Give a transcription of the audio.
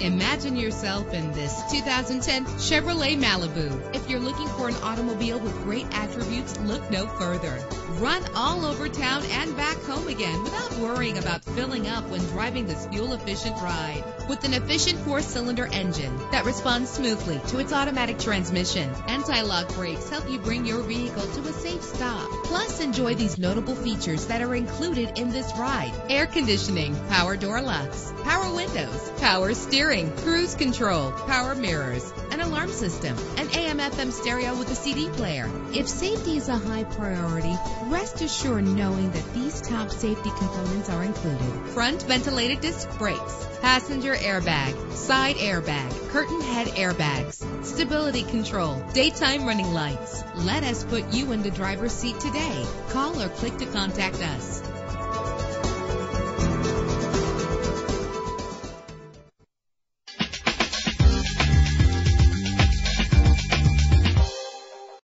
Imagine yourself in this 2010 Chevrolet Malibu. If you're looking for an automobile with great attributes, look no further. Run all over town and back home again without worrying about filling up when driving this fuel-efficient ride. With an efficient four-cylinder engine that responds smoothly to its automatic transmission, anti-lock brakes help you bring your vehicle stop. Plus, enjoy these notable features that are included in this ride. Air conditioning, power door locks, power windows, power steering, cruise control, power mirrors, an alarm system, an AM FM stereo with a CD player. If safety is a high priority, rest assured knowing that these top safety components are included. Front ventilated disc brakes, passenger airbag, side airbag, curtain head airbags, stability control, daytime running lights. Let us put you in the driver's seat today. Call or click to contact us.